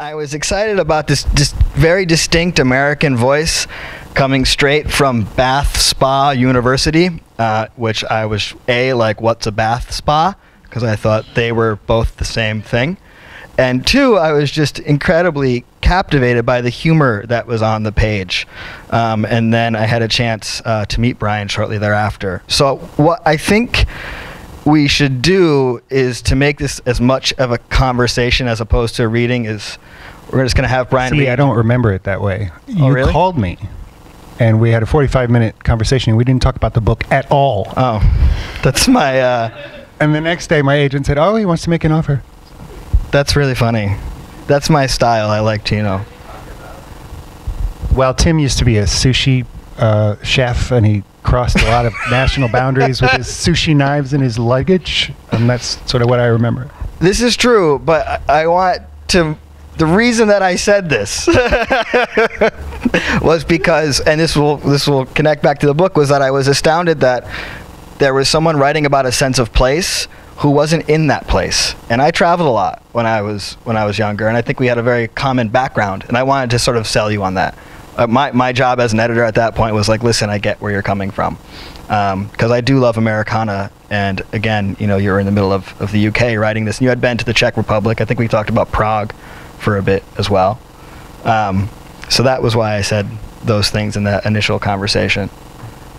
I was excited about this, very distinct American voice coming straight from Bath Spa University, uh, which I was a like, what's a bath spa? Because I thought they were both the same thing, and two, I was just incredibly captivated by the humor that was on the page, um, and then I had a chance uh, to meet Brian shortly thereafter. So what I think we should do is to make this as much of a conversation as opposed to a reading is we're just going to have Brian See, read. I don't remember it that way. You Oh, really? called me, and we had a 45 minute conversation. And we didn't talk about the book at all. Oh, that's my. Uh, And the next day, my agent said, "Oh, he wants to make an offer." that's really funny. That's my style. I like to, you know. Well, Tim used to be a sushi uh, chef, and he crossed a lot of national boundaries with his sushi knives in his luggage, and that's sort of what I remember. This is true, but I, I want to. The reason that I said this was because, and this will this will connect back to the book, was that I was astounded that there was someone writing about a sense of place who wasn't in that place. And I traveled a lot when I was when I was younger, and I think we had a very common background. And I wanted to sort of sell you on that. Uh, my my job as an editor at that point was like, listen, I get where you're coming from, because I do love Americana. And again, you know, you're in the middle of, of the UK writing this, and you had been to the Czech Republic. I think we talked about Prague for a bit as well. Um, so that was why I said those things in that initial conversation.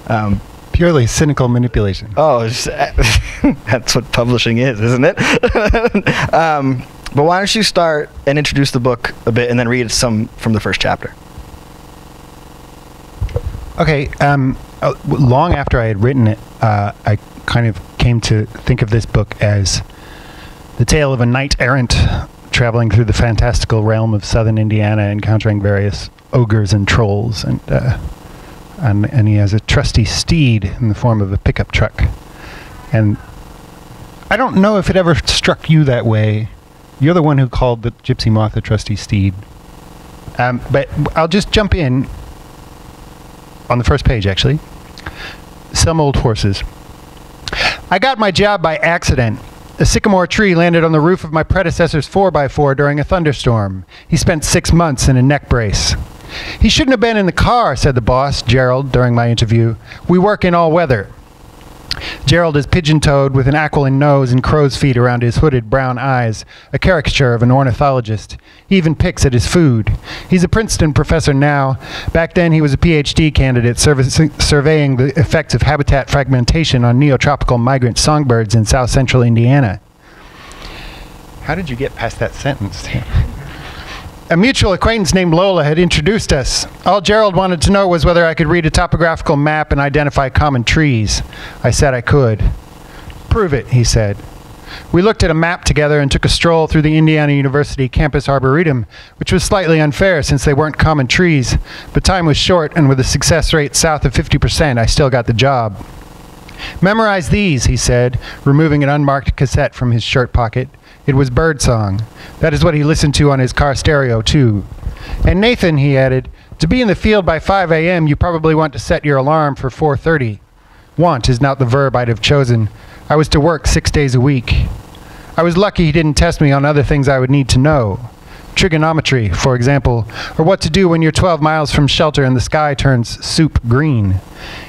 Um, Purely cynical manipulation. Oh, it's, that's what publishing is, isn't it? um, but why don't you start and introduce the book a bit, and then read some from the first chapter? Okay. Um, uh, long after I had written it, uh, I kind of came to think of this book as the tale of a knight errant traveling through the fantastical realm of southern Indiana, encountering various ogres and trolls, and uh, and, and he has a trusty steed in the form of a pickup truck. And I don't know if it ever struck you that way. You're the one who called the Gypsy Moth a trusty steed. Um, but I'll just jump in on the first page, actually. Some old horses. I got my job by accident. A sycamore tree landed on the roof of my predecessor's 4x4 during a thunderstorm. He spent six months in a neck brace. He shouldn't have been in the car, said the boss, Gerald, during my interview. We work in all weather. Gerald is pigeon toed with an aquiline nose and crow's feet around his hooded brown eyes, a caricature of an ornithologist. He even picks at his food. He's a Princeton professor now. Back then, he was a PhD candidate surveying the effects of habitat fragmentation on neotropical migrant songbirds in south central Indiana. How did you get past that sentence? A mutual acquaintance named Lola had introduced us. All Gerald wanted to know was whether I could read a topographical map and identify common trees. I said I could. Prove it, he said. We looked at a map together and took a stroll through the Indiana University campus arboretum, which was slightly unfair since they weren't common trees, but time was short, and with a success rate south of 50%, I still got the job. Memorize these, he said, removing an unmarked cassette from his shirt pocket. It was Birdsong. That is what he listened to on his car stereo, too. And Nathan, he added, to be in the field by 5 a.m., you probably want to set your alarm for 4:30. Want is not the verb I'd have chosen. I was to work 6 days a week. I was lucky he didn't test me on other things I would need to know. Trigonometry, for example, or what to do when you're 12 miles from shelter and the sky turns soup green.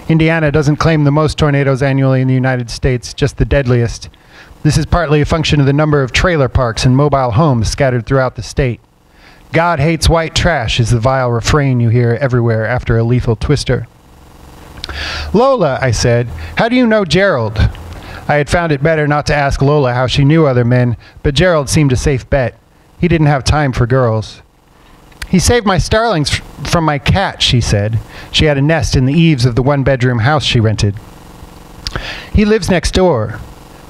Indiana doesn't claim the most tornadoes annually in the United States, just the deadliest. This is partly a function of the number of trailer parks and mobile homes scattered throughout the state. God hates white trash is the vile refrain you hear everywhere after a lethal twister. Lola, I said, how do you know Gerald? I had found it better not to ask Lola how she knew other men, but Gerald seemed a safe bet. He didn't have time for girls. He saved my starlings from my cat, she said. She had a nest in the eaves of the one bedroom house she rented. He lives next door.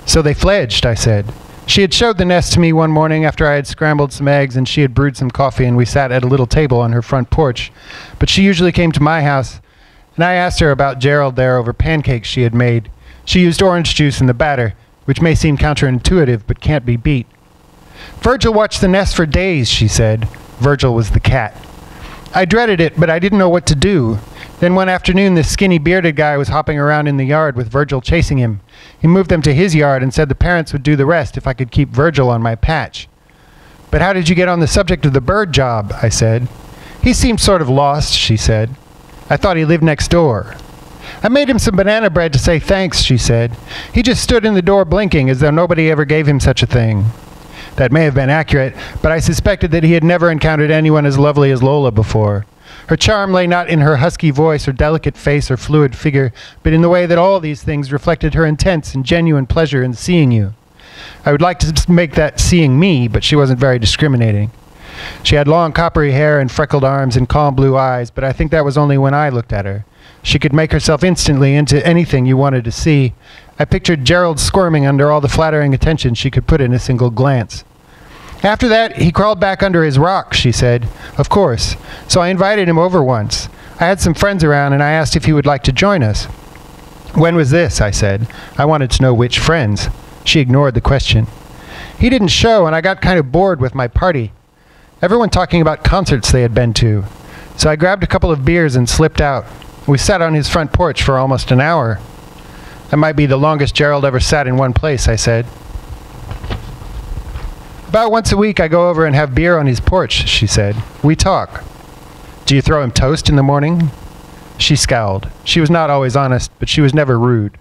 So they fledged, I said. She had showed the nest to me one morning after I had scrambled some eggs and she had brewed some coffee and we sat at a little table on her front porch. But she usually came to my house and I asked her about Gerald there over pancakes she had made. She used orange juice in the batter, which may seem counterintuitive but can't be beat. Virgil watched the nest for days, she said. Virgil was the cat. I dreaded it, but I didn't know what to do. Then one afternoon, this skinny bearded guy was hopping around in the yard with Virgil chasing him. He moved them to his yard and said the parents would do the rest if I could keep Virgil on my patch. But how did you get on the subject of the bird job? I said. He seemed sort of lost, she said. I thought he lived next door. I made him some banana bread to say thanks, she said. He just stood in the door blinking as though nobody ever gave him such a thing. That may have been accurate, but I suspected that he had never encountered anyone as lovely as Lola before. Her charm lay not in her husky voice or delicate face or fluid figure, but in the way that all these things reflected her intense and genuine pleasure in seeing you. I would like to make that seeing me, but she wasn't very discriminating. She had long coppery hair and freckled arms and calm blue eyes, but I think that was only when I looked at her. She could make herself instantly into anything you wanted to see. I pictured Gerald squirming under all the flattering attention she could put in a single glance. After that, he crawled back under his rock, she said. Of course. So I invited him over once. I had some friends around and I asked if he would like to join us. When was this? I said. I wanted to know which friends. She ignored the question. He didn't show, and I got kind of bored with my party. Everyone talking about concerts they had been to. So I grabbed a couple of beers and slipped out. We sat on his front porch for almost an hour. That might be the longest Gerald ever sat in one place, I said. About once a week, I go over and have beer on his porch, she said. We talk. Do you throw him toast in the morning? She scowled. She was not always honest, but she was never rude.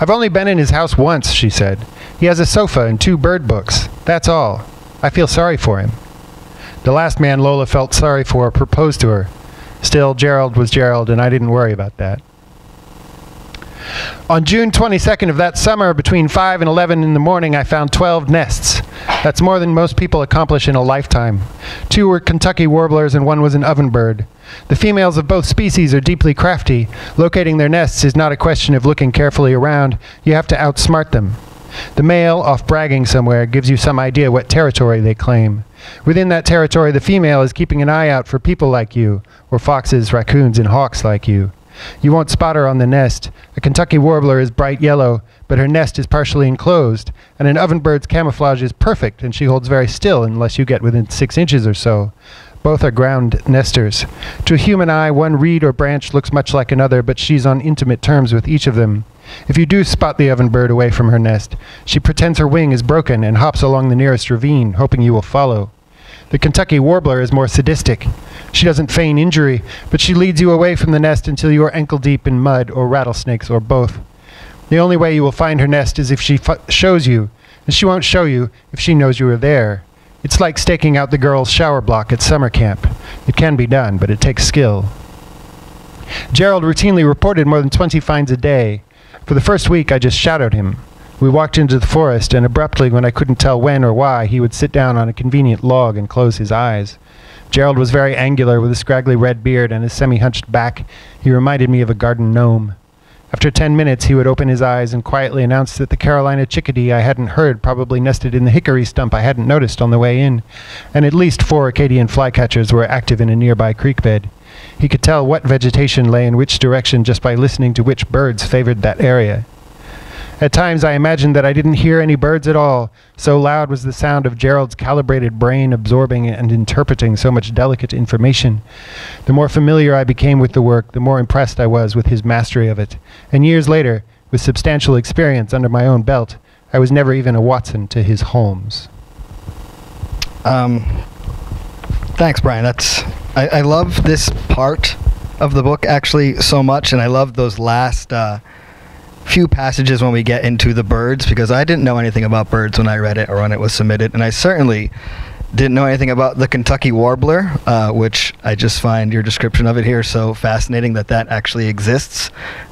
I've only been in his house once, she said. He has a sofa and two bird books. That's all. I feel sorry for him. The last man Lola felt sorry for proposed to her. Still, Gerald was Gerald, and I didn't worry about that. On June 22nd of that summer, between 5 and 11 in the morning, I found 12 nests. That's more than most people accomplish in a lifetime. Two were Kentucky warblers, and one was an ovenbird. The females of both species are deeply crafty. Locating their nests is not a question of looking carefully around, you have to outsmart them. The male, off bragging somewhere, gives you some idea what territory they claim. Within that territory, the female is keeping an eye out for people like you, or foxes, raccoons, and hawks like you. You won't spot her on the nest. A Kentucky warbler is bright yellow, but her nest is partially enclosed, and an ovenbird's camouflage is perfect, and she holds very still unless you get within six inches or so. Both are ground nesters. To a human eye, one reed or branch looks much like another, but she's on intimate terms with each of them. If you do spot the ovenbird away from her nest, she pretends her wing is broken and hops along the nearest ravine, hoping you will follow. The Kentucky warbler is more sadistic. She doesn't feign injury, but she leads you away from the nest until you are ankle deep in mud or rattlesnakes or both. The only way you will find her nest is if she shows you, and she won't show you if she knows you are there. It's like staking out the girl's shower block at summer camp. It can be done, but it takes skill. Gerald routinely reported more than 20 finds a day. For the first week, I just shadowed him. We walked into the forest, and abruptly, when I couldn't tell when or why, he would sit down on a convenient log and close his eyes. Gerald was very angular, with a scraggly red beard and a semi hunched back. He reminded me of a garden gnome. After ten minutes, he would open his eyes and quietly announce that the Carolina chickadee I hadn't heard probably nested in the hickory stump I hadn't noticed on the way in, and at least four Acadian flycatchers were active in a nearby creek bed. He could tell what vegetation lay in which direction just by listening to which birds favored that area. At times I imagined that I didn't hear any birds at all, so loud was the sound of Gerald's calibrated brain absorbing and interpreting so much delicate information. The more familiar I became with the work, the more impressed I was with his mastery of it. And years later, with substantial experience under my own belt, I was never even a Watson to his Holmes. Um, thanks, Brian. That's I, I love this part of the book actually so much, and I love those last. Uh, few passages when we get into the birds because I didn't know anything about birds when I read it or when it was submitted, and I certainly didn't know anything about the Kentucky warbler, uh, which I just find your description of it here so fascinating that that actually exists.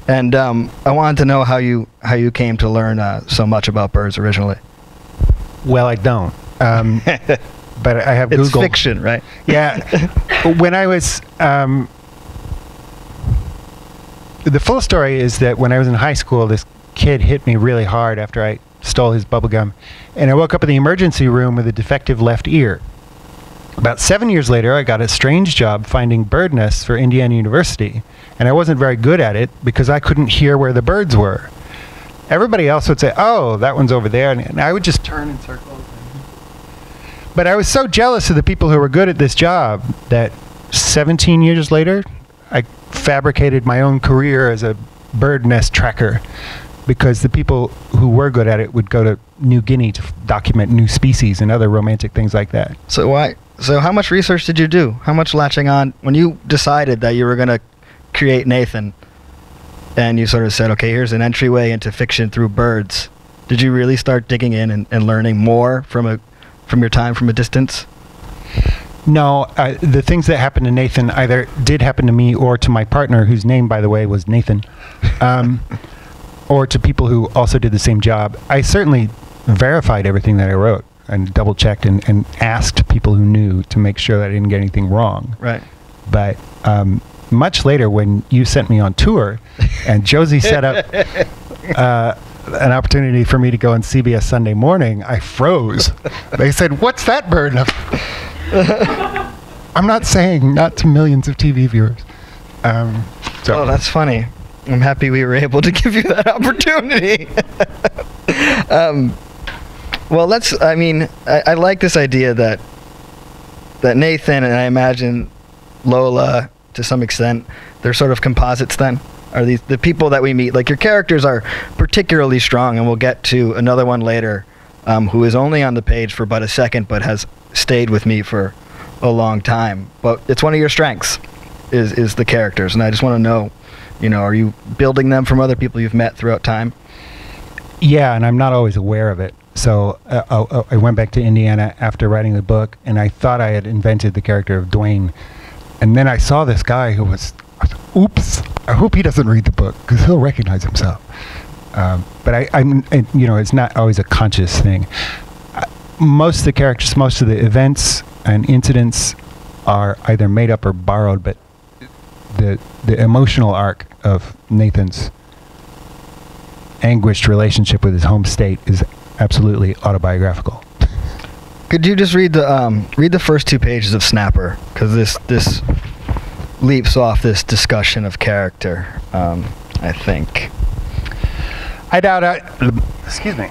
And um, I wanted to know how you how you came to learn uh, so much about birds originally. Well, I don't. Um, but I have it's Google. fiction, right? Yeah. when I was um, the full story is that when I was in high school, this kid hit me really hard after I stole his bubblegum. And I woke up in the emergency room with a defective left ear. About seven years later, I got a strange job finding bird nests for Indiana University. And I wasn't very good at it because I couldn't hear where the birds were. Everybody else would say, oh, that one's over there. And I would just turn in circles. But I was so jealous of the people who were good at this job that 17 years later, I fabricated my own career as a bird nest tracker. because the people who were good at it would go to New Guinea to document new species and other romantic things like that. So why? So how much research did you do? How much latching on when you decided that you were going to create Nathan, and you sort of said, okay, here's an entryway into fiction through birds. Did you really start digging in and, and learning more from a from your time from a distance? No, uh, the things that happened to Nathan either did happen to me or to my partner, whose name, by the way, was Nathan, um, or to people who also did the same job. I certainly verified everything that I wrote and double checked and, and asked people who knew to make sure that I didn't get anything wrong. Right. But um, much later, when you sent me on tour and Josie set up uh, an opportunity for me to go on CBS Sunday morning, I froze. they said, What's that bird? I'm not saying not to millions of TV viewers. Um, so Oh, that's funny. I'm happy we were able to give you that opportunity. um, well, let's. I mean, I, I like this idea that that Nathan and I imagine Lola to some extent they're sort of composites. Then are these the people that we meet? Like your characters are particularly strong, and we'll get to another one later, um, who is only on the page for but a second, but has stayed with me for a long time. But it's one of your strengths is is the characters, and I just want to know, you know, are you building them from other people you've met throughout time? Yeah, and I'm not always aware of it. So uh, uh, I went back to Indiana after writing the book, and I thought I had invented the character of Dwayne. And then I saw this guy who was, oops, I hope he doesn't read the book because he'll recognize himself. Um, but I, and, you know, it's not always a conscious thing. Most of the characters, most of the events and incidents are either made up or borrowed, but the the emotional arc of Nathan's anguished relationship with his home state is absolutely autobiographical. Could you just read the um, read the first two pages of Snapper because this this leaps off this discussion of character. Um, I think. I doubt. I, excuse me.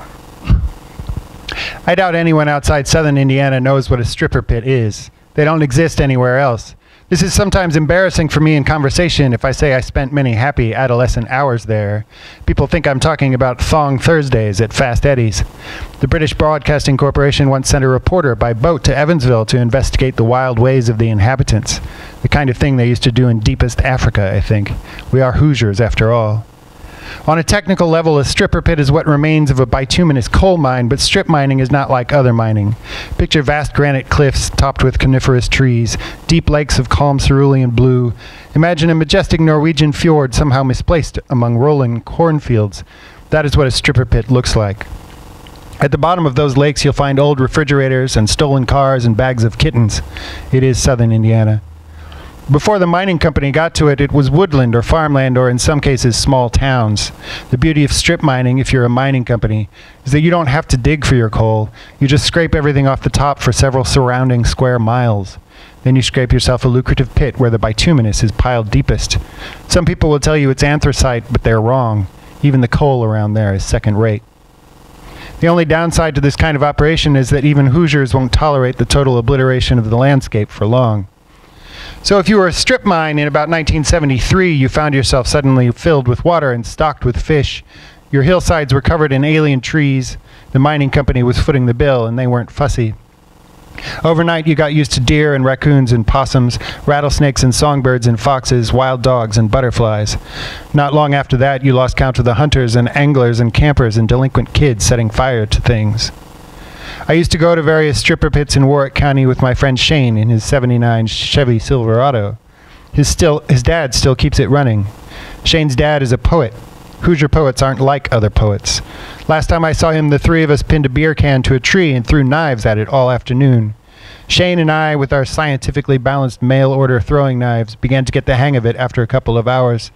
I doubt anyone outside southern Indiana knows what a stripper pit is. They don't exist anywhere else. This is sometimes embarrassing for me in conversation if I say I spent many happy adolescent hours there. People think I'm talking about Thong Thursdays at Fast Eddie's. The British Broadcasting Corporation once sent a reporter by boat to Evansville to investigate the wild ways of the inhabitants. The kind of thing they used to do in deepest Africa, I think. We are Hoosiers, after all. On a technical level, a stripper pit is what remains of a bituminous coal mine, but strip mining is not like other mining. Picture vast granite cliffs topped with coniferous trees, deep lakes of calm cerulean blue. Imagine a majestic Norwegian fjord somehow misplaced among rolling cornfields. That is what a stripper pit looks like. At the bottom of those lakes, you'll find old refrigerators and stolen cars and bags of kittens. It is southern Indiana. Before the mining company got to it, it was woodland or farmland or in some cases small towns. The beauty of strip mining, if you're a mining company, is that you don't have to dig for your coal. You just scrape everything off the top for several surrounding square miles. Then you scrape yourself a lucrative pit where the bituminous is piled deepest. Some people will tell you it's anthracite, but they're wrong. Even the coal around there is second rate. The only downside to this kind of operation is that even Hoosiers won't tolerate the total obliteration of the landscape for long. So if you were a strip mine in about 1973, you found yourself suddenly filled with water and stocked with fish. Your hillsides were covered in alien trees. The mining company was footing the bill, and they weren't fussy. Overnight, you got used to deer and raccoons and possums, rattlesnakes and songbirds and foxes, wild dogs and butterflies. Not long after that, you lost count of the hunters and anglers and campers and delinquent kids setting fire to things. I used to go to various stripper pits in Warrick County with my friend Shane in his 79 Chevy Silverado. His, still, his dad still keeps it running. Shane's dad is a poet. Hoosier poets aren't like other poets. Last time I saw him, the three of us pinned a beer can to a tree and threw knives at it all afternoon. Shane and I, with our scientifically balanced mail order throwing knives, began to get the hang of it after a couple of hours.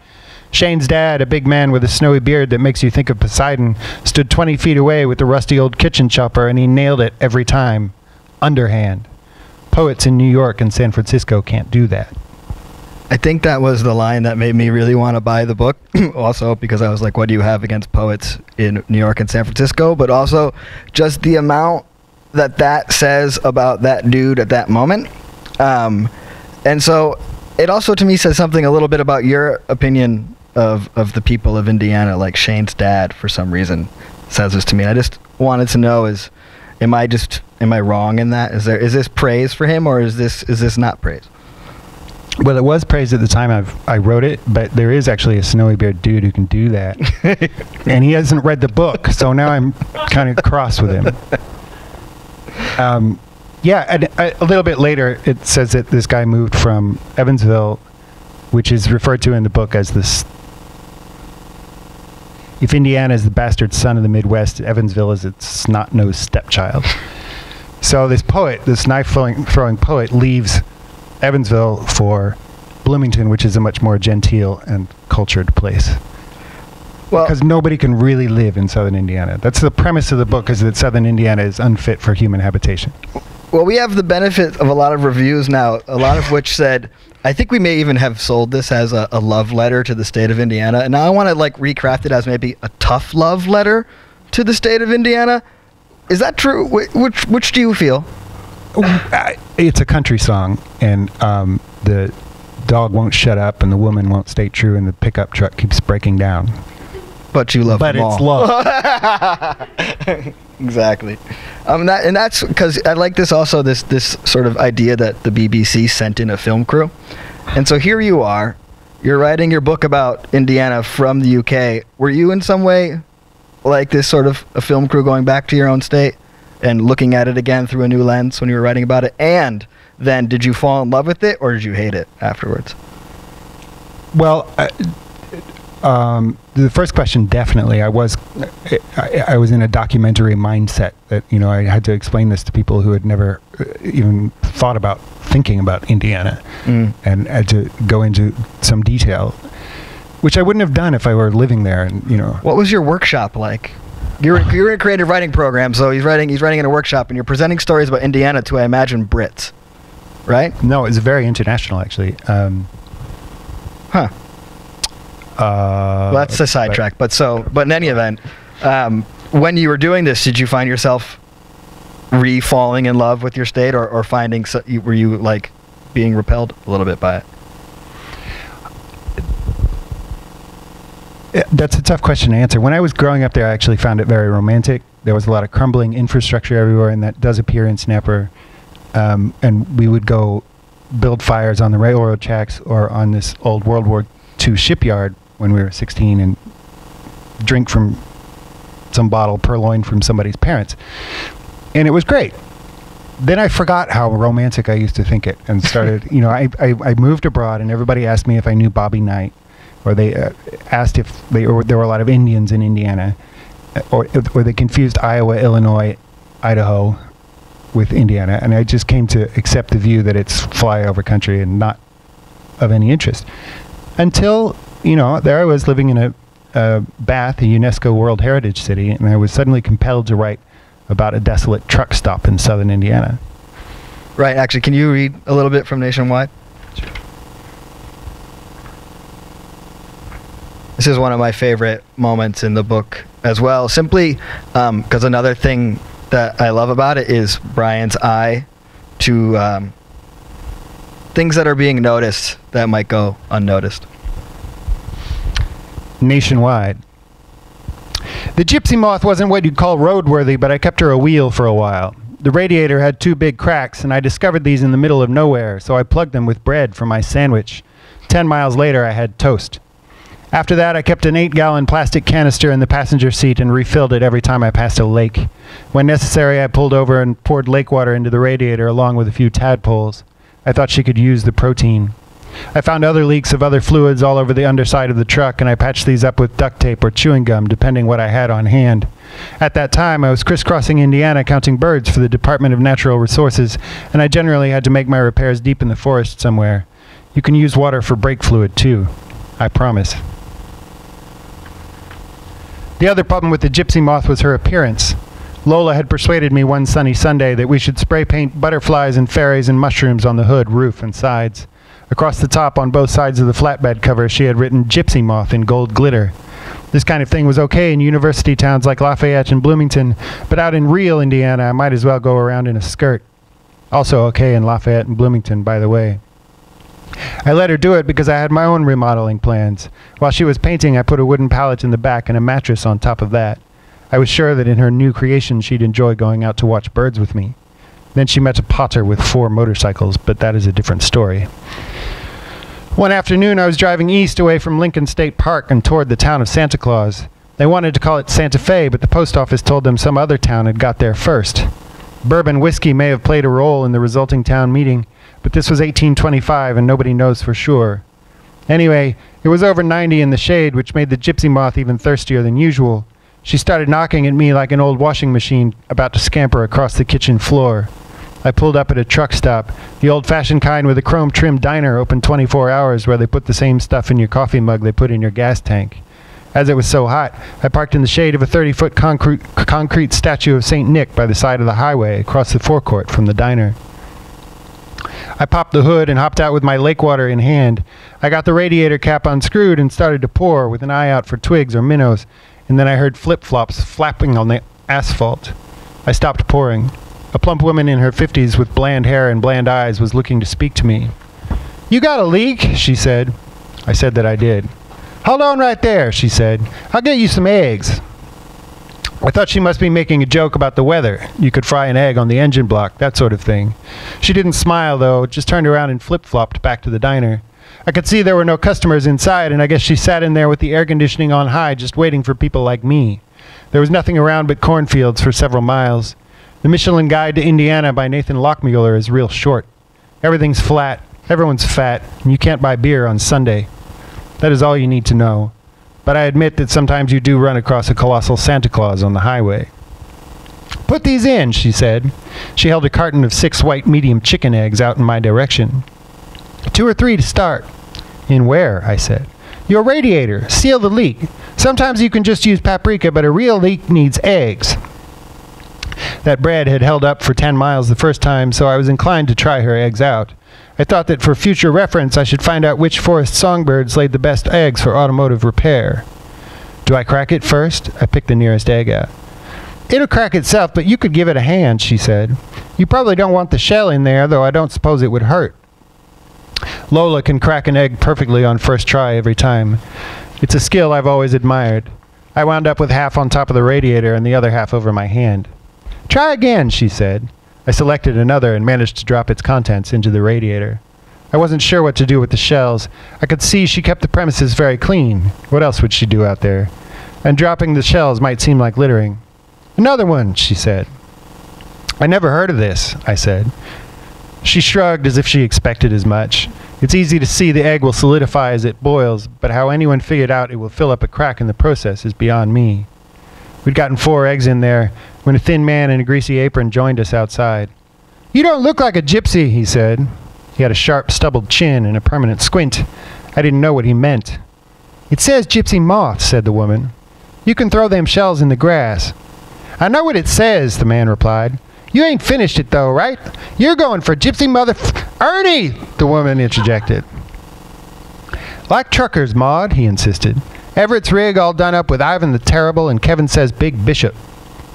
Shane's dad, a big man with a snowy beard that makes you think of Poseidon, stood 20 feet away with the rusty old kitchen chopper, and he nailed it every time. Underhand. Poets in New York and San Francisco can't do that. I think that was the line that made me really want to buy the book. also, because I was like, what do you have against poets in New York and San Francisco? But also, just the amount that that says about that dude at that moment. Um, and so, it also to me says something a little bit about your opinion of of the people of Indiana, like Shane's dad, for some reason, says this to me. And I just wanted to know: is am I just am I wrong in that? Is there is this praise for him, or is this is this not praise? Well, it was praised at the time I've, I wrote it, but there is actually a snowy beard dude who can do that, and he hasn't read the book, so now I'm kind of cross with him. Um, yeah, and a, a little bit later, it says that this guy moved from Evansville, which is referred to in the book as this. If Indiana is the bastard son of the Midwest, Evansville is its snot-nosed stepchild. So this poet, this knife-throwing poet, leaves Evansville for Bloomington, which is a much more genteel and cultured place. Well, Because nobody can really live in southern Indiana. That's the premise of the book: is that southern Indiana is unfit for human habitation. Well, we have the benefit of a lot of reviews now, a lot of which said, I think we may even have sold this as a, a love letter to the state of Indiana. And now I want to like recraft it as maybe a tough love letter to the state of Indiana. Is that true? Wh- Which which do you feel? It's a country song, and um, the dog won't shut up, and the woman won't stay true, and the pickup truck keeps breaking down. But you love But them it's all. love. exactly. Um, that, and that's because I like this also this this sort of idea that the BBC sent in a film crew, and so here you are, you're writing your book about Indiana from the UK. Were you in some way like this sort of a film crew going back to your own state and looking at it again through a new lens when you were writing about it? And then did you fall in love with it or did you hate it afterwards? Well, I, um, the first question definitely. I was, I, I was in a documentary mindset that you know I had to explain this to people who had never uh, even thought about thinking about Indiana, Mm. and had to go into some detail, which I wouldn't have done if I were living there. And you know, What was your workshop like? You're you're in a creative writing program, so he's writing he's writing in a workshop, and you're presenting stories about Indiana to I imagine Brits, right? no, it's very international actually. Um, Huh. Uh, Well, that's a sidetrack. But so, but in any event, um, when you were doing this, did you find yourself re-falling in love with your state, or, or finding so, were you like being repelled a little bit by it? That's a tough question to answer. When I was growing up there, I actually found it very romantic. There was a lot of crumbling infrastructure everywhere, and that does appear in Snapper. Um, and we would go build fires on the railroad tracks or on this old World War II shipyard when we were 16 and drink from some bottle purloined from somebody's parents. And it was great. Then I forgot how romantic I used to think it and started, you know, I, I, I moved abroad and everybody asked me if I knew Bobby Knight or they uh, asked if they, or there were a lot of Indians in Indiana, uh, or or they confused Iowa, Illinois, Idaho with Indiana, and I just came to accept the view that it's flyover country and not of any interest. Until you know, there I was living in a, a Bath, a UNESCO World Heritage City, and I was suddenly compelled to write about a desolate truck stop in southern Indiana. Right. Actually, can you read a little bit from Nationwide? This is one of my favorite moments in the book as well. Simply because another thing that I love about it is Brian's eye to um, things that are being noticed that might go unnoticed. Nationwide. The gypsy moth wasn't what you'd call roadworthy, but I kept her a wheel for a while. The radiator had two big cracks, and I discovered these in the middle of nowhere, so I plugged them with bread for my sandwich. Ten miles later, I had toast. After that, I kept an eight gallon plastic canister in the passenger seat and refilled it every time I passed a lake. When necessary, I pulled over and poured lake water into the radiator along with a few tadpoles. I thought she could use the protein. I found other leaks of other fluids all over the underside of the truck, and I patched these up with duct tape or chewing gum, depending what I had on hand. At that time, I was crisscrossing Indiana counting birds for the Department of Natural Resources, and I generally had to make my repairs deep in the forest somewhere. You can use water for brake fluid, too. I promise. The other problem with the gypsy moth was her appearance. Lola had persuaded me one sunny Sunday that we should spray paint butterflies and fairies and mushrooms on the hood, roof, and sides. Across the top on both sides of the flatbed cover, she had written Gypsy Moth in gold glitter. This kind of thing was okay in university towns like Lafayette and Bloomington, but out in real Indiana, I might as well go around in a skirt. Also okay in Lafayette and Bloomington, by the way. I let her do it because I had my own remodeling plans. While she was painting, I put a wooden pallet in the back and a mattress on top of that. I was sure that in her new creation she'd enjoy going out to watch birds with me. Then she met a potter with four motorcycles, but that is a different story. One afternoon, I was driving east away from Lincoln State Park and toward the town of Santa Claus. They wanted to call it Santa Fe, but the post office told them some other town had got there first. Bourbon whiskey may have played a role in the resulting town meeting, but this was 1825 and nobody knows for sure. Anyway, it was over 90 in the shade, which made the gypsy moth even thirstier than usual. She started knocking at me like an old washing machine about to scamper across the kitchen floor. I pulled up at a truck stop, the old fashioned kind with a chrome trimmed diner open 24 hours where they put the same stuff in your coffee mug they put in your gas tank. As it was so hot, I parked in the shade of a 30 foot concrete, concrete statue of St. Nick by the side of the highway across the forecourt from the diner. I popped the hood and hopped out with my lake water in hand. I got the radiator cap unscrewed and started to pour with an eye out for twigs or minnows, and then I heard flip flops flapping on the asphalt. I stopped pouring. A plump woman in her 50s with bland hair and bland eyes was looking to speak to me. You got a leak? she said. I said that I did. Hold on right there, she said. I'll get you some eggs. I thought she must be making a joke about the weather. You could fry an egg on the engine block, that sort of thing. She didn't smile, though, just turned around and flip flopped back to the diner. I could see there were no customers inside, and I guess she sat in there with the air conditioning on high, just waiting for people like me. There was nothing around but cornfields for several miles. The Michelin Guide to Indiana by Nathan Lochmueller is real short. Everything's flat, everyone's fat, and you can't buy beer on Sunday. That is all you need to know but I admit that sometimes you do run across a colossal Santa Claus on the highway. Put these in, she said. She held a carton of six white medium chicken eggs out in my direction. Two or three to start. In where? I said. Your radiator. Seal the leak. Sometimes you can just use paprika, but a real leak needs eggs. That bread had held up for ten miles the first time, so I was inclined to try her eggs out. I thought that for future reference I should find out which forest songbirds laid the best eggs for automotive repair. Do I crack it first? I picked the nearest egg out. It'll crack itself, but you could give it a hand, she said. You probably don't want the shell in there, though I don't suppose it would hurt. Lola can crack an egg perfectly on first try every time. It's a skill I've always admired. I wound up with half on top of the radiator and the other half over my hand. Try again, she said. I selected another and managed to drop its contents into the radiator. I wasn't sure what to do with the shells. I could see she kept the premises very clean. What else would she do out there? And dropping the shells might seem like littering. Another one, she said. I never heard of this, I said. She shrugged as if she expected as much. It's easy to see the egg will solidify as it boils, but how anyone figured out it will fill up a crack in the process is beyond me. We'd gotten four eggs in there when a thin man in a greasy apron joined us outside. You don't look like a gypsy, he said. He had a sharp, stubbled chin and a permanent squint. I didn't know what he meant. It says gypsy moth, said the woman. You can throw them shells in the grass. I know what it says, the man replied. You ain't finished it, though, right? You're going for gypsy mother. Ernie! The woman interjected. Like truckers, Maud, he insisted. Everett's rig all done up with Ivan the Terrible and Kevin says Big Bishop.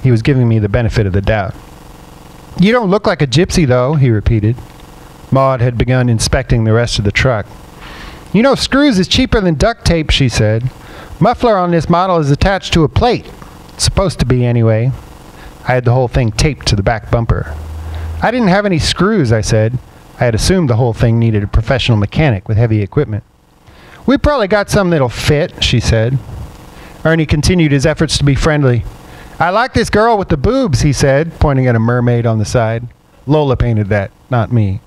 He was giving me the benefit of the doubt. You don't look like a gypsy, though, he repeated. Maud had begun inspecting the rest of the truck. You know, screws is cheaper than duct tape, she said. Muffler on this model is attached to a plate. It's supposed to be, anyway. I had the whole thing taped to the back bumper. I didn't have any screws, I said. I had assumed the whole thing needed a professional mechanic with heavy equipment. We probably got some that'll fit, she said. Ernie continued his efforts to be friendly. I like this girl with the boobs, he said, pointing at a mermaid on the side. Lola painted that, not me.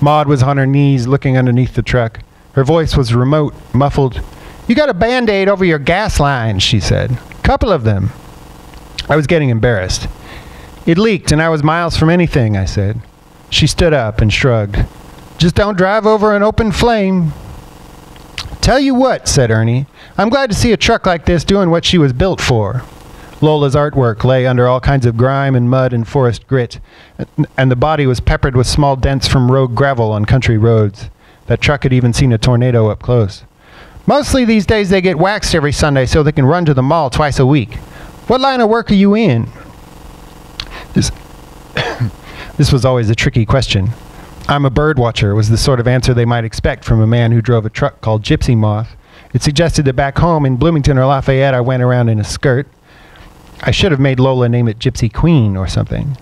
Maud was on her knees looking underneath the truck. Her voice was remote, muffled. You got a band aid over your gas lines, she said. Couple of them. I was getting embarrassed. It leaked, and I was miles from anything, I said. She stood up and shrugged. Just don't drive over an open flame. Tell you what, said Ernie, I'm glad to see a truck like this doing what she was built for. Lola's artwork lay under all kinds of grime and mud and forest grit, and the body was peppered with small dents from rogue gravel on country roads. That truck had even seen a tornado up close. Mostly these days they get waxed every Sunday so they can run to the mall twice a week. What line of work are you in? This, this was always a tricky question. I'm a bird watcher was the sort of answer they might expect from a man who drove a truck called Gypsy Moth. It suggested that back home in Bloomington or Lafayette, I went around in a skirt. I should have made Lola name it Gypsy Queen or something.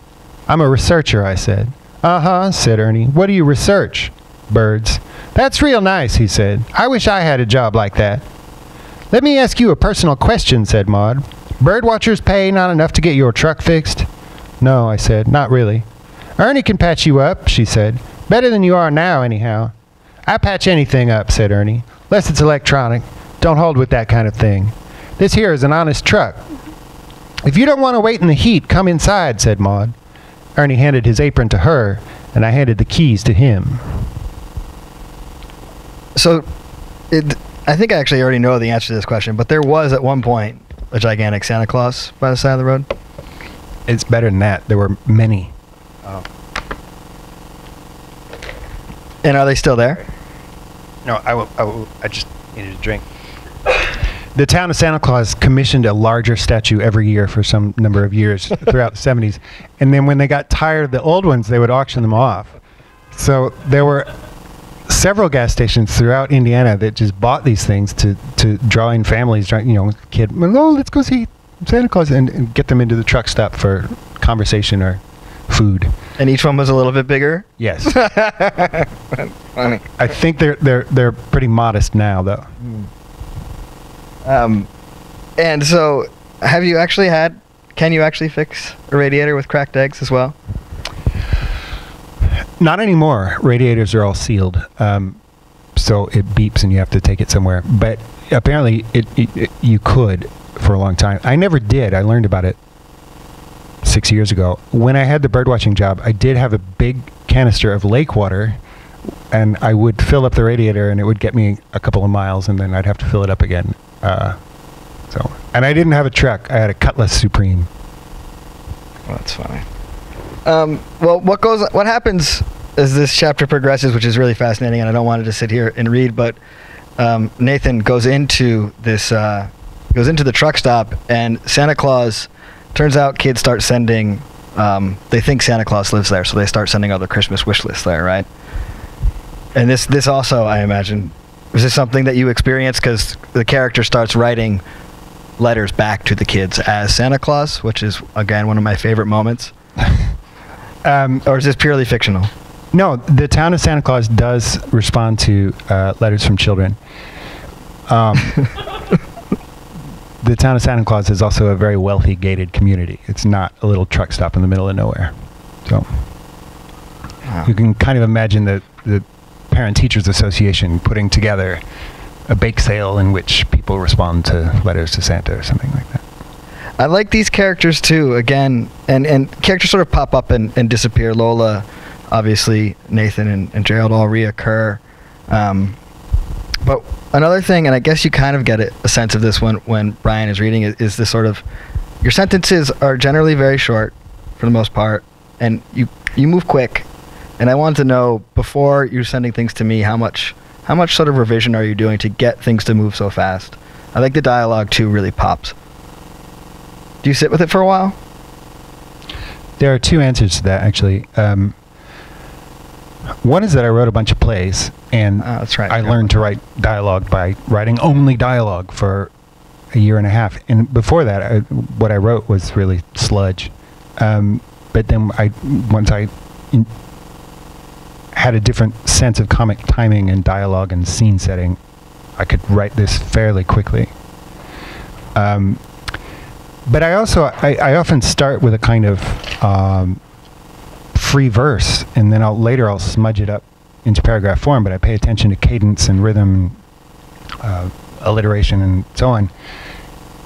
I'm a researcher, I said. Uh huh, said Ernie. What do you research? Birds. That's real nice, he said. I wish I had a job like that. Let me ask you a personal question, said Maud. Birdwatchers pay not enough to get your truck fixed? No, I said, not really. Ernie can patch you up, she said. Better than you are now, anyhow. I patch anything up, said Ernie. Less it's electronic. Don't hold with that kind of thing. This here is an honest truck. If you don't want to wait in the heat, come inside, said Maud. Ernie handed his apron to her, and I handed the keys to him. So, it, I think I actually already know the answer to this question, but there was at one point a gigantic Santa Claus by the side of the road. It's better than that. There were many. Oh. And are they still there? No, I will, I will. I just needed a drink. The town of Santa Claus commissioned a larger statue every year for some number of years throughout the 70s. And then when they got tired of the old ones, they would auction them off. So there were several gas stations throughout Indiana that just bought these things to, to draw in families, you know, kid, oh, let's go see Santa Claus and, and get them into the truck stop for conversation or food. And each one was a little bit bigger. Yes. Funny. I think they're they're they're pretty modest now, though. Um, and so, have you actually had? Can you actually fix a radiator with cracked eggs as well? Not anymore. Radiators are all sealed, um, so it beeps and you have to take it somewhere. But apparently, it, it, it you could for a long time. I never did. I learned about it six years ago. When I had the birdwatching job, I did have a big canister of lake water, and I would fill up the radiator, and it would get me a couple of miles, and then I'd have to fill it up again. Uh, so, and I didn't have a truck. I had a Cutlass Supreme. Well, that's funny. Um, well, what goes? What happens as this chapter progresses, which is really fascinating, and I don't want to just sit here and read, but um, Nathan goes into this, uh, goes into the truck stop, and Santa Claus. Turns out, kids start sending. Um, they think Santa Claus lives there, so they start sending all the Christmas wish lists there, right? And this, this also, I imagine, is this something that you experience Because the character starts writing letters back to the kids as Santa Claus, which is again one of my favorite moments. Um, Or is this purely fictional? No, the town of Santa Claus does respond to uh, letters from children. Um, the town of Santa Claus is also a very wealthy gated community. It's not a little truck stop in the middle of nowhere. So you can kind of imagine the, the Parent Teachers Association putting together a bake sale in which people respond to letters to Santa or something like that. I like these characters too. Again, and and characters sort of pop up and, and disappear. Lola, obviously, Nathan and, and Gerald all reoccur. Um, but another thing, and I guess you kind of get a, a sense of this when when Brian is reading, is, is this sort of your sentences are generally very short for the most part, and you you move quick. And I wanted to know before you're sending things to me, how much how much sort of revision are you doing to get things to move so fast? I think the dialogue too really pops. Do you sit with it for a while? There are two answers to that, actually. Um, one is that I wrote a bunch of plays, and Oh, that's right. I Yeah. learned to write dialogue by writing only dialogue for a year and a half. And before that, I, what I wrote was really sludge. Um, but then I, once I in, had a different sense of comic timing and dialogue and scene setting, I could write this fairly quickly. Um, but I also, I, I often start with a kind of um, free verse, and then I'll later I'll smudge it up into paragraph form. But I pay attention to cadence and rhythm, uh, alliteration, and so on.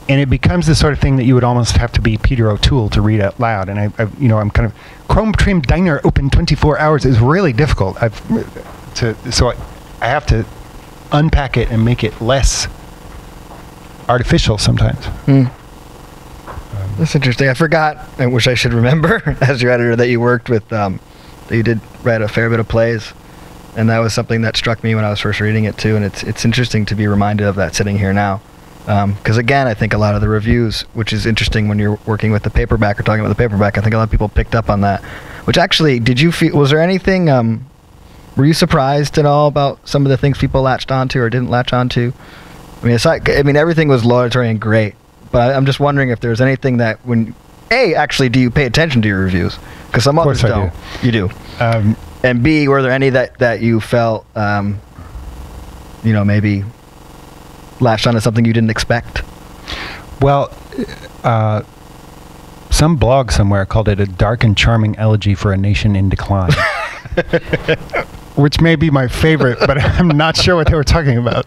And it becomes the sort of thing that you would almost have to be Peter O'Toole to read out loud. And I, I you know, I'm kind of Chrome Trim Diner open 24 hours is really difficult. I've to so I, I have to unpack it and make it less artificial sometimes. Hmm. That's interesting. I forgot, I wish I should remember, as your editor, that you worked with, um, that you did write a fair bit of plays, and that was something that struck me when I was first reading it too. And it's it's interesting to be reminded of that sitting here now, because again, I think a lot of the reviews, which is interesting when you're working with the paperback or talking about the paperback, I think a lot of people picked up on that. Which actually, did you feel? Was there anything? Um, were you surprised at all about some of the things people latched onto or didn't latch onto? I mean, aside, I mean, everything was laudatory and great, but I'm just wondering if there's anything that when a actually do you pay attention to your reviews because some Of others I don't. You do. Um, And B, were there any that that you felt, um, you know, maybe latched onto something you didn't expect? well, uh, some blog somewhere called it a dark and charming elegy for a nation in decline. Which may be my favorite, but I'm not sure what they were talking about.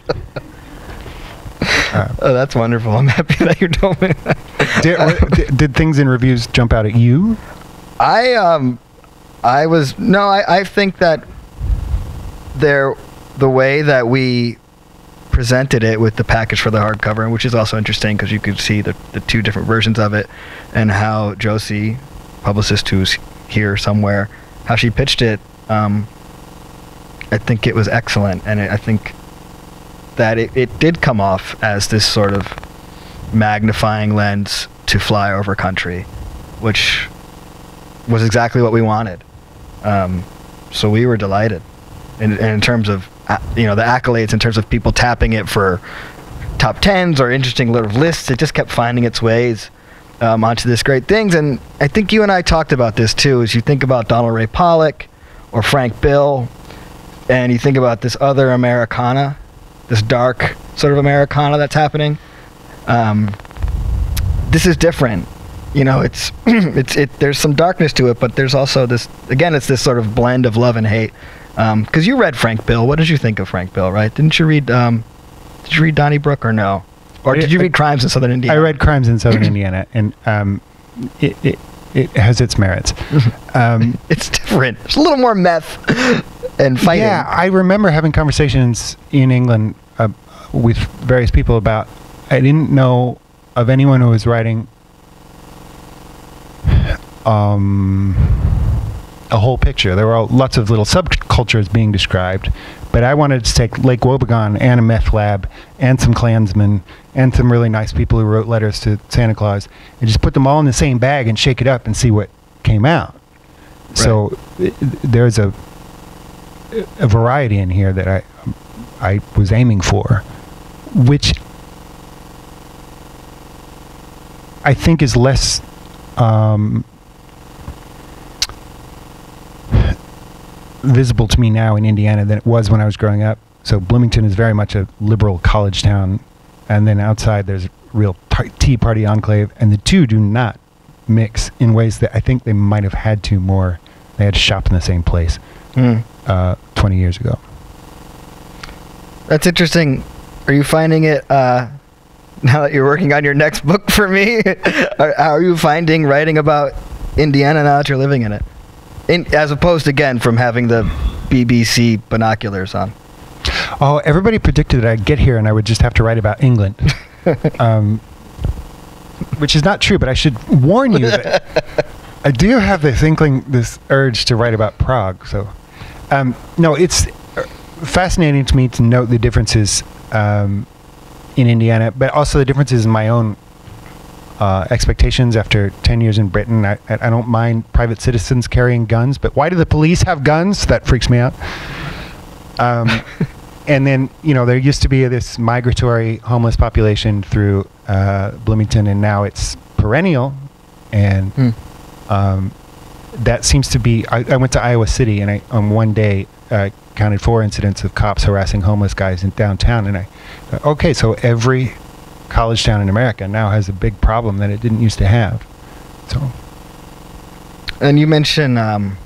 Uh, Oh, that's wonderful. I'm happy that you told me. That. did, did, did things in reviews jump out at you? I um, I was no. I I think that there, the way that we presented it with the package for the hardcover, which is also interesting because you could see the the two different versions of it, and how Josie, publicist who's here somewhere, how she pitched it. Um, I think it was excellent, and it, I think that it, it did come off as this sort of magnifying lens to fly over country, which was exactly what we wanted. Um, so we were delighted. And, and in terms of, uh, you know, the accolades, in terms of people tapping it for top tens or interesting little lists, it just kept finding its ways um, onto this great things. And I think you and I talked about this too, as you think about Donald Ray Pollock or Frank Bill, and you think about this other Americana, this dark sort of Americana that's happening. Um, this is different. You know, it's it's it. There's some darkness to it, but there's also this. Again, it's this sort of blend of love and hate. Because you read Frank Bill. What did you think of Frank Bill? Right? Didn't you read? Um, did you read Donnybrook or no? Or I- did you I- read Crimes in Southern Indiana? I read Crimes in Southern Indiana, and um, it, it, it has its merits. Um, It's different. It's a little more meth and fighting. Yeah, I remember having conversations in England uh, with various people about. I didn't know of anyone who was writing um, a whole picture. There were all, lots of little subcultures being described, but I wanted to take Lake Wobegon and a meth lab and some Klansmen and some really nice people who wrote letters to Santa Claus and just put them all in the same bag and shake it up and see what came out. So i- there's a a variety in here that I I was aiming for, which I think is less um, visible to me now in Indiana than it was when I was growing up. So Bloomington is very much a liberal college town, and then outside there's a real t- Tea Party enclave, and the two do not mix in ways that I think they might have had to more. They had to shop in the same place Hmm. uh, 20 years ago. That's interesting. Are you finding it uh, now that you're working on your next book for me? are, are you finding writing about Indiana now that you're living in it, in, as opposed again from having the BBC binoculars on? Oh, everybody predicted that I'd get here and I would just have to write about England. um, which is not true, but I should warn you that I do have this inkling, this urge to write about Prague. So, um, no, it's uh, fascinating to me to note the differences um, in Indiana, but also the differences in my own uh, expectations after 10 years in Britain. I, I I don't mind private citizens carrying guns, but why do the police have guns? That freaks me out. Um, and then, you know, there used to be this migratory homeless population through uh, Bloomington, and now it's perennial. And Hmm. um, that seems to be. I, I went to Iowa City, and I on one day uh, counted four incidents of cops harassing homeless guys in downtown. And I, okay, so every college town in America now has a big problem that it didn't used to have. So And you mentioned, um,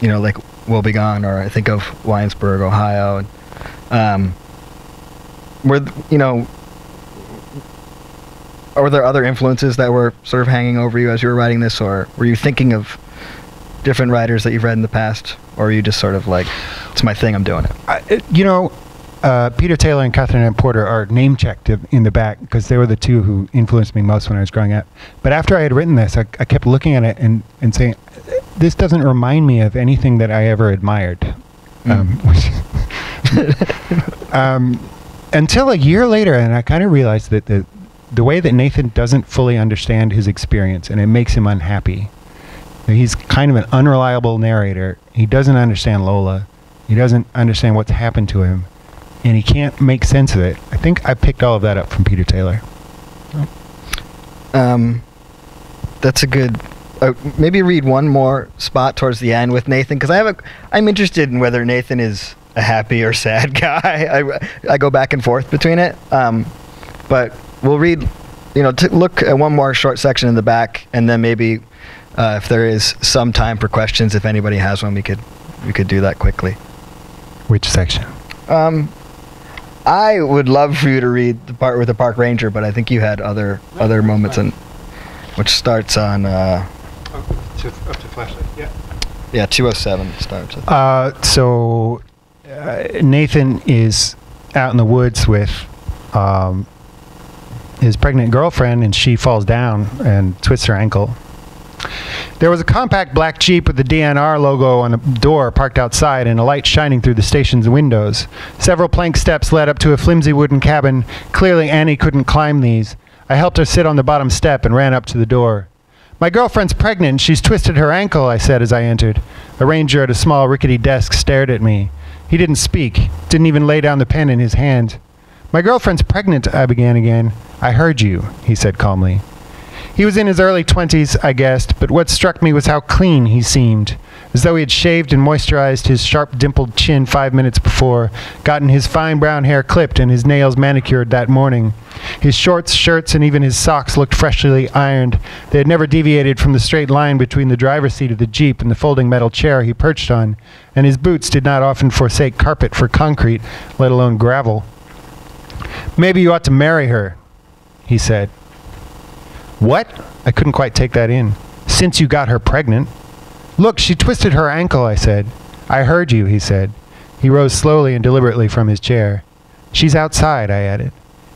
you know, like Wobegon, or I think of Winesburg, Ohio. And, um, were th- you know, are there other influences that were sort of hanging over you as you were writing this, or were you thinking of different writers that you've read in the past, or are you just sort of like, it's my thing, I'm doing it? I, it- you know, uh, Peter Taylor and Katherine Anne Porter are name checked in the back because they were the two who influenced me most when I was growing up. But after I had written this, I, I kept looking at it and, and saying, this doesn't remind me of anything that I ever admired. Um, which- um, until a year later, and I kind of realized that the, the way that Nathan doesn't fully understand his experience and it makes him unhappy. He's kind of an unreliable narrator. He doesn't understand Lola He doesn't understand what's happened to him, and he can't make sense of it. I think I picked all of that up from Peter Taylor. Um, that's a good. Uh, maybe read one more spot towards the end with Nathan because I have a. I'm interested in whether Nathan is a happy or sad guy. I, I go back and forth between it. Um, but we'll read. You know, t- look at one more short section in the back, and then maybe uh, if there is some time for questions, if anybody has one, we could we could do that quickly. Which section? Um, I would love for you to read the part with the park ranger, but I think you had other other moments, and which starts on uh, Up to, flashlight. Yeah. yeah 207 starts. Uh, so uh, Nathan is out in the woods with um, his pregnant girlfriend, and she falls down and twists her ankle. There was a compact black Jeep with the DNR logo on the door parked outside and a light shining through the station's windows. Several plank steps led up to a flimsy wooden cabin. Clearly, Annie couldn't climb these. I helped her sit on the bottom step and ran up to the door. My girlfriend's pregnant. She's twisted her ankle, I said as I entered. A ranger at a small rickety desk stared at me. He didn't speak, didn't even lay down the pen in his hand. My girlfriend's pregnant, I began again. I heard you, he said calmly. He was in his early twenties, I guessed, but what struck me was how clean he seemed, as though he had shaved and moisturized his sharp dimpled chin five minutes before, gotten his fine brown hair clipped and his nails manicured that morning. His shorts, shirts, and even his socks looked freshly ironed. They had never deviated from the straight line between the driver's seat of the Jeep and the folding metal chair he perched on, and his boots did not often forsake carpet for concrete, let alone gravel. Maybe you ought to marry her, he said. What? I couldn't quite take that in. Since you got her pregnant. Look, she twisted her ankle, I said. I heard you, he said. He rose slowly and deliberately from his chair. She's outside, I added.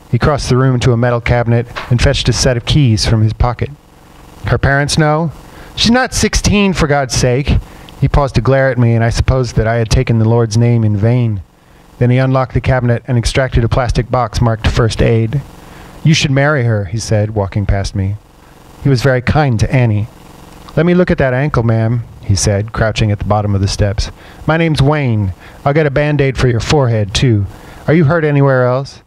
He crossed the room to a metal cabinet and fetched a set of keys from his pocket. Her parents know? She's not sixteen, for God's sake. He paused to glare at me, and I supposed that I had taken the Lord's name in vain. Then he unlocked the cabinet and extracted a plastic box marked First Aid. You should marry her, he said, walking past me. He was very kind to Annie. Let me look at that ankle, ma'am, he said, crouching at the bottom of the steps. My name's Wayne. I'll get a band aid for your forehead, too. Are you hurt anywhere else?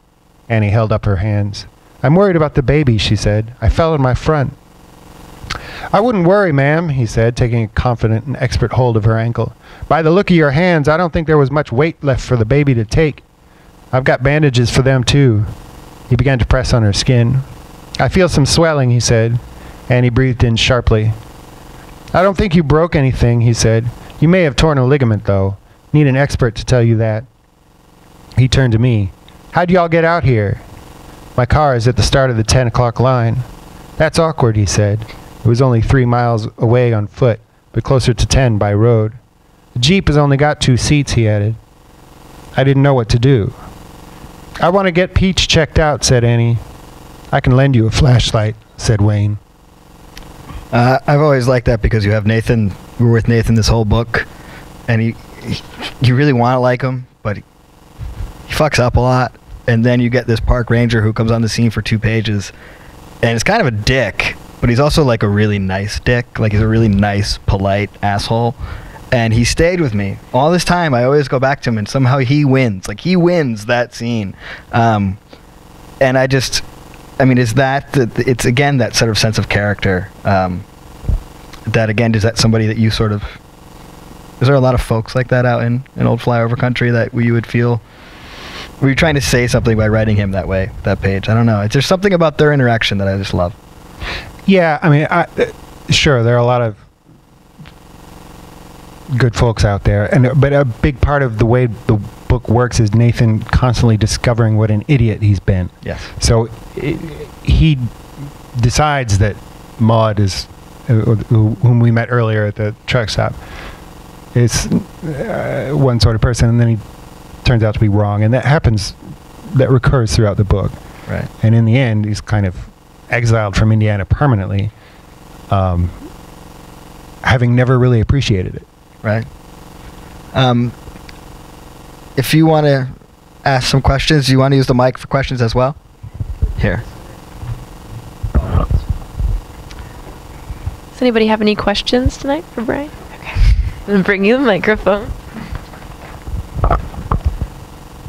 Annie held up her hands. I'm worried about the baby, she said. I fell on my front. I wouldn't worry, ma'am, he said, taking a confident and expert hold of her ankle. By the look of your hands, I don't think there was much weight left for the baby to take. I've got bandages for them, too. He began to press on her skin. I feel some swelling, he said, and he breathed in sharply. I don't think you broke anything, he said. You may have torn a ligament, though. Need an expert to tell you that. He turned to me. How'd y'all get out here? My car is at the start of the 10 o'clock line. That's awkward, he said. It was only three miles away on foot, but closer to 10 by road. The Jeep has only got two seats, he added. I didn't know what to do. I want to get Peach checked out, said Annie. I can lend you a flashlight, said Wayne. Uh, I've always liked that because you have Nathan. We're with Nathan this whole book, and he, he you really want to like him, but he, he fucks up a lot. And then you get this park ranger who comes on the scene for two pages, and it's kind of a dick, but he's also like a really nice dick. Like he's a really nice, polite asshole. And he stayed with me all this time. I always go back to him, and somehow he wins. Like he wins that scene. Um, and I just, I mean, is that the, it's again that sort of sense of character. Um, that again is that somebody that you sort of is there a lot of folks like that out in, in old flyover country that you would feel were you trying to say something by writing him that way that page i don't know it's there's something about their interaction that i just love Yeah, I mean, I, uh, sure, there are a lot of good folks out there, and but a big part of the way the book works is Nathan constantly discovering what an idiot he's been. yes So i he decides that Maud is, uh, whom we met earlier at the truck stop, is uh, one sort of person, and then he turns out to be wrong, and that happens, that recurs throughout the book. right And in the end, he's kind of exiled from Indiana permanently, um, having never really appreciated it. Right um, if you want to ask some questions you want to use the mic for questions as well here Does anybody have any questions tonight for Brian? Okay. I'm gonna bring you the microphone.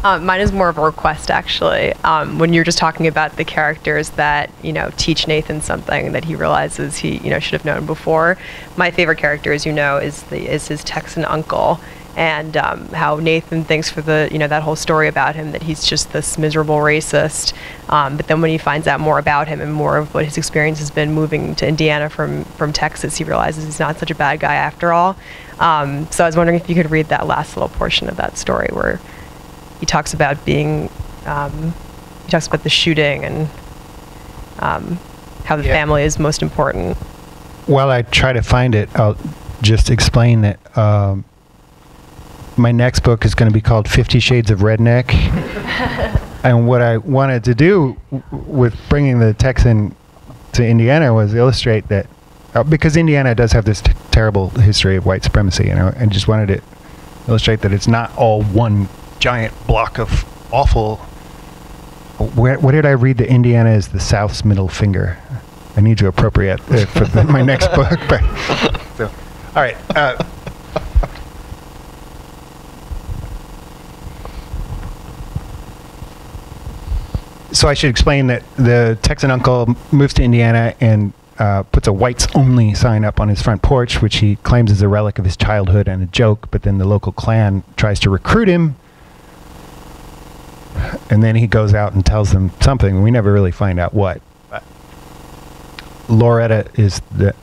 Um, mine is more of a request, actually. Um, when you're just talking about the characters that you know teach Nathan something that he realizes he you know should have known before, my favorite character, as you know, is the is his Texan uncle, and um, how Nathan thinks for the you know that whole story about him that he's just this miserable racist. Um, but then when he finds out more about him and more of what his experience has been moving to Indiana from from Texas, he realizes he's not such a bad guy after all. Um, so I was wondering if you could read that last little portion of that story where he talks about being, um, he talks about the shooting and um, how the Yeah. family is most important. While I try to find it, I'll just explain that um, my next book is going to be called Fifty Shades of Redneck. and what I wanted to do w- with bringing the Texan to Indiana was illustrate that, uh, because Indiana does have this t- terrible history of white supremacy, you know, and just wanted to illustrate that it's not all one giant block of awful. Where, where did I read that Indiana is the South's middle finger? I need to appropriate uh, for the, my next book. But, so, all right. Uh, so I should explain that the Texan uncle moves to Indiana and uh, puts a whites only sign up on his front porch, which he claims is a relic of his childhood and a joke. But then the local Klan tries to recruit him, and then he goes out and tells them something. We never really find out what. But Loretta is the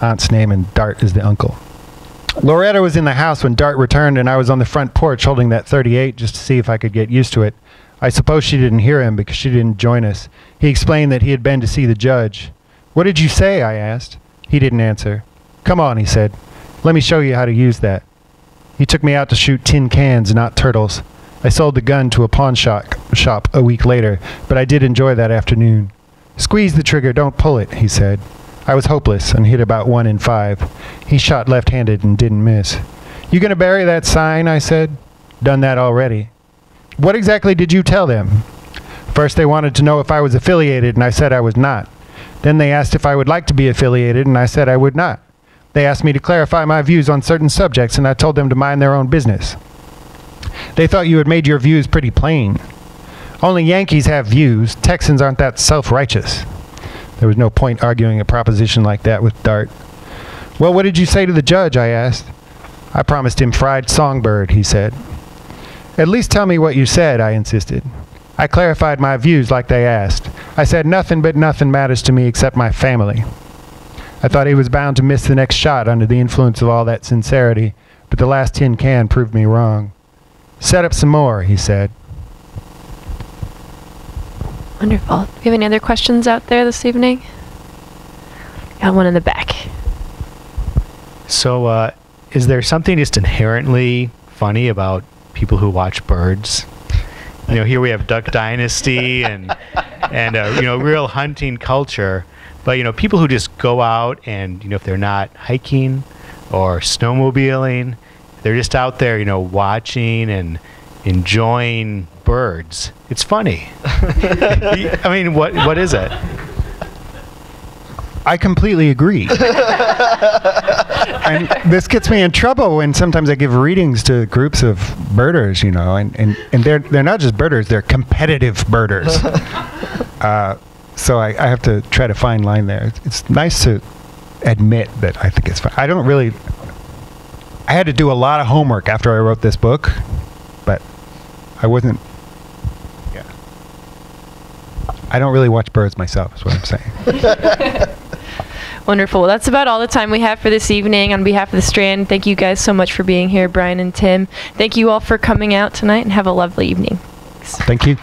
aunt's name, and Dart is the uncle. Loretta was in the house when Dart returned, and I was on the front porch holding that 38 just to see if I could get used to it. I suppose she didn't hear him because she didn't join us. He explained that he had been to see the judge. What did you say? I asked. He didn't answer. Come on, he said. Let me show you how to use that. He took me out to shoot tin cans, not turtles. I sold the gun to a pawn shop, shop a week later, but I did enjoy that afternoon. Squeeze the trigger, don't pull it, he said. I was hopeless and hit about one in five. He shot left handed and didn't miss. You gonna bury that sign? I said. Done that already. What exactly did you tell them? First, they wanted to know if I was affiliated, and I said I was not. Then they asked if I would like to be affiliated, and I said I would not. They asked me to clarify my views on certain subjects, and I told them to mind their own business. They thought you had made your views pretty plain. Only Yankees have views. Texans aren't that self righteous. There was no point arguing a proposition like that with Dart. Well, what did you say to the judge? I asked. I promised him fried songbird, he said. At least tell me what you said, I insisted. I clarified my views like they asked. I said nothing but nothing matters to me except my family. I thought he was bound to miss the next shot under the influence of all that sincerity, but the last tin can proved me wrong. Set up some more, he said. Wonderful. Do we have any other questions out there this evening? Got one in the back. So, uh, is there something just inherently funny about people who watch birds? You know, here we have Duck Dynasty and and uh, you know, real hunting culture. But you know, people who just go out and you know, if they're not hiking or snowmobiling, they're just out there, you know, watching and enjoying birds. It's funny. I mean, what what is it? I completely agree. and this gets me in trouble when sometimes I give readings to groups of birders, you know, and, and, and they're they're not just birders, they're competitive birders. uh, so I, I have to try to find line there. It's, it's nice to admit that I think it's fun. I don't really. I had to do a lot of homework after I wrote this book, but I wasn't. Yeah. I don't really watch birds myself. Is what I'm saying. Wonderful. Well, that's about all the time we have for this evening. On behalf of the Strand, thank you guys so much for being here, Brian and Tim. Thank you all for coming out tonight and have a lovely evening. Thank you.